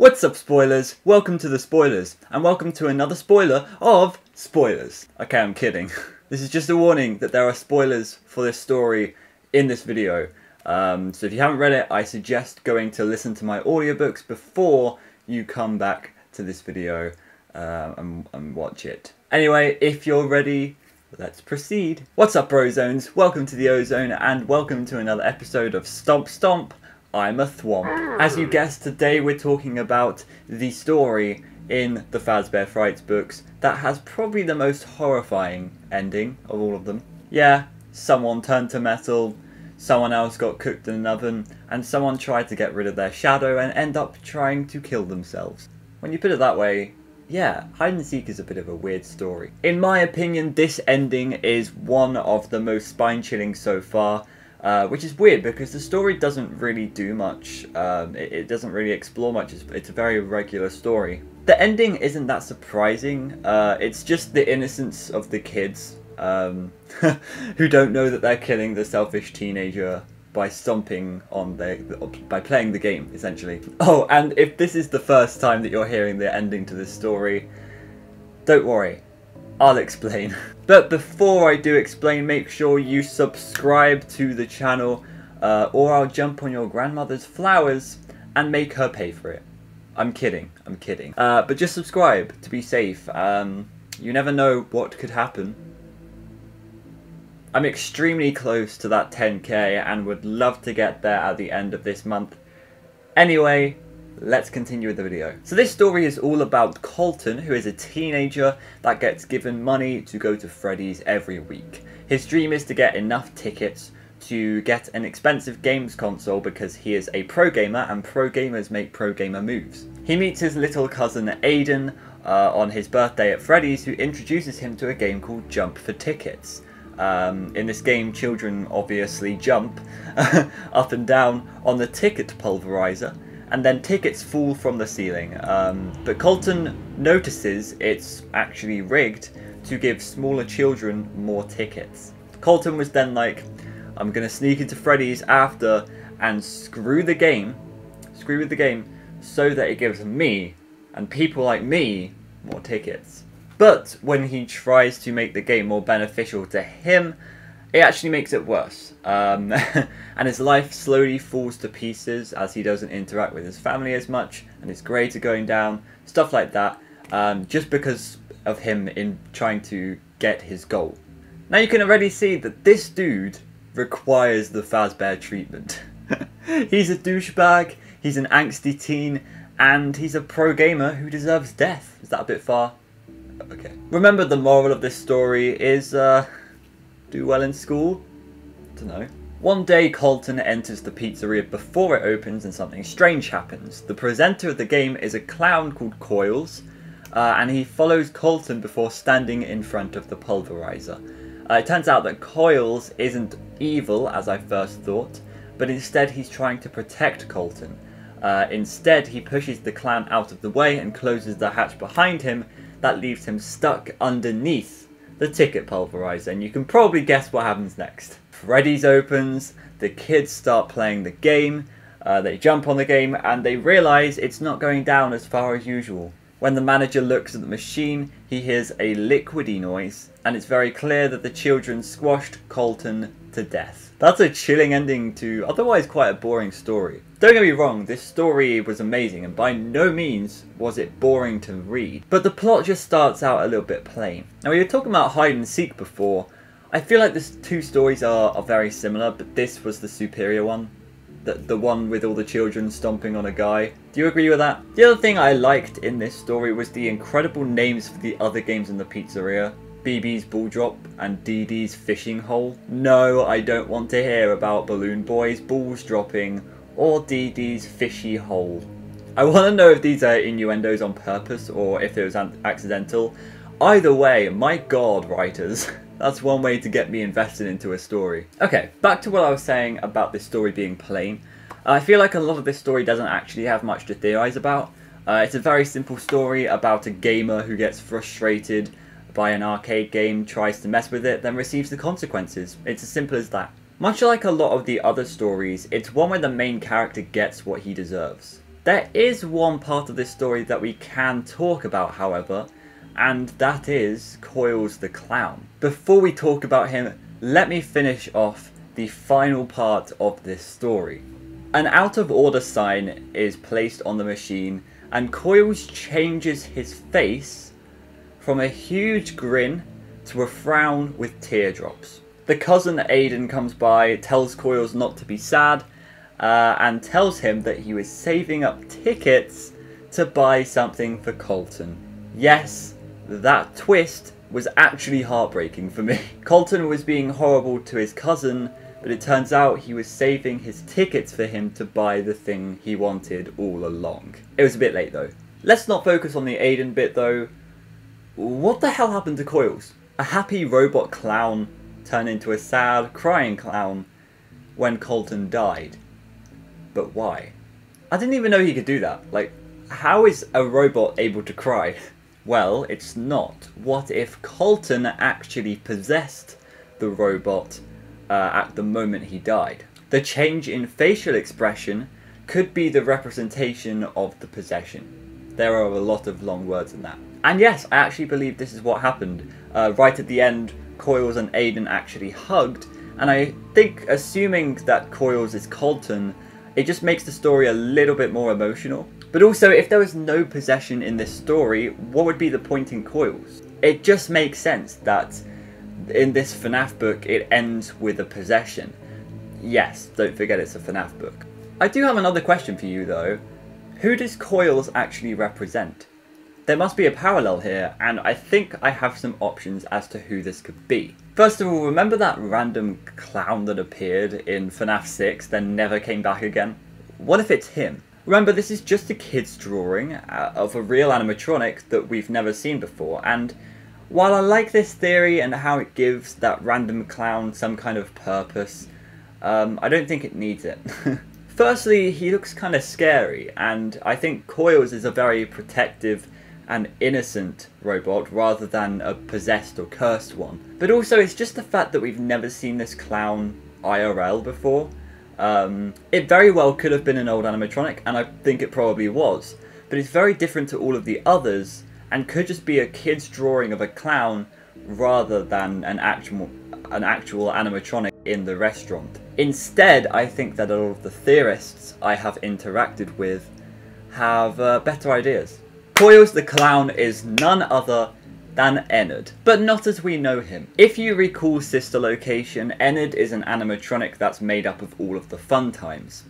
What's up, spoilers? Welcome to the spoilers, and welcome to another spoiler of spoilers. Okay, I'm kidding. This is just a warning that there are spoilers for this story in this video. Um, so if you haven't read it, I suggest going to listen to my audiobooks before you come back to this video uh, and, and watch it. Anyway, if you're ready, let's proceed. What's up, Brozones? Welcome to the Ozone, and welcome to another episode of Stomp Stomp. I'm a Thwomp. As you guessed, today we're talking about the story in the Fazbear Frights books that has probably the most horrifying ending of all of them. Yeah, someone turned to metal, someone else got cooked in an oven, and someone tried to get rid of their shadow and end up trying to kill themselves. When you put it that way, yeah, hide and seek is a bit of a weird story. In my opinion, this ending is one of the most spine chilling so far. Uh, which is weird because the story doesn't really do much. Um, it, it, doesn't really explore much. It's, it's, a very regular story. The ending isn't that surprising. Uh, it's just the innocence of the kids um, who don't know that they're killing the selfish teenager by stomping on their by playing the game essentially. Oh, and if this is the first time that you're hearing the ending to this story, don't worry. I'll explain. But before I do explain, make sure you subscribe to the channel uh, or I'll jump on your grandmother's flowers and make her pay for it. I'm kidding, I'm kidding. Uh, but just subscribe to be safe. Um, you never know what could happen. I'm extremely close to that 10k and would love to get there at the end of this month. Anyway, let's continue with the video. So this story is all about Colton, who is a teenager that gets given money to go to Freddy's every week. His dream is to get enough tickets to get an expensive games console because he is a pro gamer and pro gamers make pro gamer moves. He meets his little cousin Aiden uh, on his birthday at Freddy's who introduces him to a game called Jump for Tickets. Um, in this game, children obviously jump up and down on the ticket pulverizer, and then tickets fall from the ceiling. Um, but Colton notices it's actually rigged to give smaller children more tickets. Colton was then like, I'm gonna sneak into Freddy's after and screw the game, screw with the game, so that it gives me and people like me more tickets. But when he tries to make the game more beneficial to him, it actually makes it worse. Um, and his life slowly falls to pieces as he doesn't interact with his family as much, and his grades are going down, stuff like that, um, just because of him in trying to get his goal. Now you can already see that this dude requires the Fazbear treatment. he's a douchebag, he's an angsty teen, and he's a pro gamer who deserves death. Is that a bit far? Okay. Remember the moral of this story is, uh, do well in school? Don't know. One day, Colton enters the pizzeria before it opens and something strange happens. The presenter of the game is a clown called Coils, uh, and he follows Colton before standing in front of the pulverizer. Uh, it turns out that Coils isn't evil, as I first thought, but instead he's trying to protect Colton. Uh, instead, he pushes the clown out of the way and closes the hatch behind him that leaves him stuck underneath the ticket pulverizer, and you can probably guess what happens next. Freddy's opens, the kids start playing the game, uh, they jump on the game, and they realise it's not going down as far as usual. When the manager looks at the machine, he hears a liquidy noise, and it's very clear that the children squashed Colton to death. That's a chilling ending to otherwise quite a boring story. Don't get me wrong, this story was amazing and by no means was it boring to read, but the plot just starts out a little bit plain. Now we were talking about hide and seek before, I feel like the two stories are, are very similar, but this was the superior one. The, the one with all the children stomping on a guy. Do you agree with that? The other thing I liked in this story was the incredible names for the other games in the pizzeria. BB's Ball Drop and Dee Fishing Hole. No, I don't want to hear about Balloon Boy's balls dropping or Dee Fishy Hole. I want to know if these are innuendos on purpose or if it was accidental. Either way, my god, writers. That's one way to get me invested into a story. Okay, back to what I was saying about this story being plain. I feel like a lot of this story doesn't actually have much to theorize about. Uh, it's a very simple story about a gamer who gets frustrated by an arcade game, tries to mess with it, then receives the consequences. It's as simple as that. Much like a lot of the other stories, it's one where the main character gets what he deserves. There is one part of this story that we can talk about, however, and that is Coils the Clown. Before we talk about him, let me finish off the final part of this story. An out of order sign is placed on the machine, and Coils changes his face from a huge grin to a frown with teardrops. The cousin Aiden comes by, tells Coils not to be sad, uh, and tells him that he was saving up tickets to buy something for Colton. Yes, that twist was actually heartbreaking for me. Colton was being horrible to his cousin, but it turns out he was saving his tickets for him to buy the thing he wanted all along. It was a bit late though. Let's not focus on the Aiden bit though. What the hell happened to Coils? A happy robot clown turned into a sad, crying clown when Colton died. But why? I didn't even know he could do that. Like, how is a robot able to cry? Well, it's not. What if Colton actually possessed the robot uh, at the moment he died? The change in facial expression could be the representation of the possession. There are a lot of long words in that. And yes, I actually believe this is what happened. Uh, right at the end, Coils and Aiden actually hugged, and I think assuming that Coils is Colton, it just makes the story a little bit more emotional. But also, if there was no possession in this story, what would be the point in Coils? It just makes sense that in this FNAF book it ends with a possession. Yes, don't forget it's a FNAF book. I do have another question for you though. Who does Coils actually represent? There must be a parallel here, and I think I have some options as to who this could be. First of all, remember that random clown that appeared in FNAF 6 then never came back again? What if it's him? Remember, this is just a kid's drawing uh, of a real animatronic that we've never seen before, and while I like this theory and how it gives that random clown some kind of purpose, um, I don't think it needs it. Firstly, he looks kind of scary, and I think Coils is a very protective and innocent robot rather than a possessed or cursed one. But also, it's just the fact that we've never seen this clown IRL before. Um, it very well could have been an old animatronic, and I think it probably was. But it's very different to all of the others, and could just be a kid's drawing of a clown rather than an actual an actual animatronic in the restaurant. Instead, I think that a lot of the theorists I have interacted with have uh, better ideas. Coils the Clown is none other than Ennard, but not as we know him. If you recall Sister Location, Ennard is an animatronic that's made up of all of the fun times.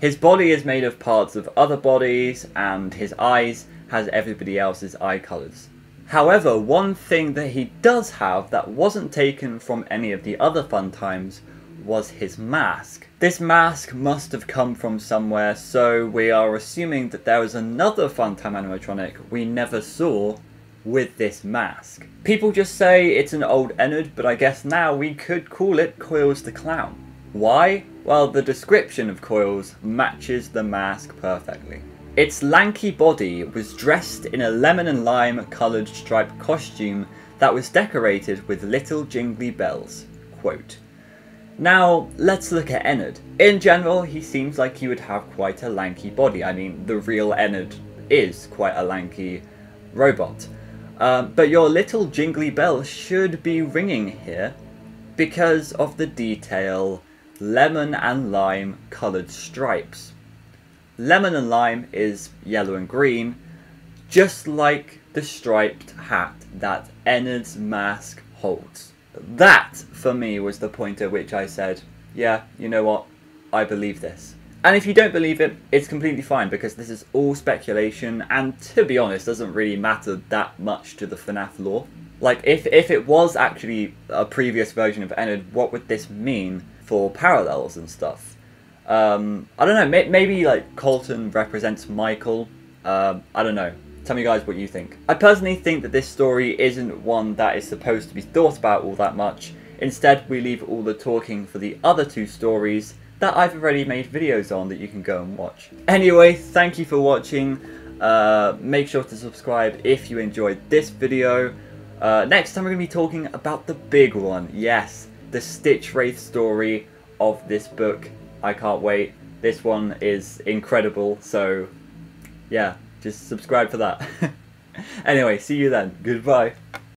His body is made of parts of other bodies, and his eyes has everybody else's eye colours. However, one thing that he does have that wasn't taken from any of the other fun times was his mask. This mask must have come from somewhere, so we are assuming that there was another Funtime animatronic we never saw with this mask. People just say it's an old Ennard, but I guess now we could call it Coils the Clown. Why? Well, the description of Coils matches the mask perfectly. Its lanky body was dressed in a lemon and lime coloured striped costume that was decorated with little jingly bells. Quote, now, let's look at Ennard. In general, he seems like he would have quite a lanky body. I mean, the real Ennard is quite a lanky robot. Um, but your little jingly bell should be ringing here because of the detail lemon and lime coloured stripes. Lemon and lime is yellow and green, just like the striped hat that Ennard's mask holds. That, for me, was the point at which I said, yeah, you know what, I believe this. And if you don't believe it, it's completely fine because this is all speculation and to be honest doesn't really matter that much to the FNAF lore. Like if, if it was actually a previous version of Ennard, what would this mean for parallels and stuff? Um, I don't know, may, maybe like Colton represents Michael, um, I don't know. Tell me guys what you think. I personally think that this story isn't one that is supposed to be thought about all that much. Instead, we leave all the talking for the other two stories that I've already made videos on that you can go and watch. Anyway, thank you for watching. Uh, make sure to subscribe if you enjoyed this video. Uh, next time we're going to be talking about the big one. Yes, the Stitch Wraith story of this book. I can't wait. This one is incredible, so yeah, just subscribe for that. anyway, see you then. Goodbye.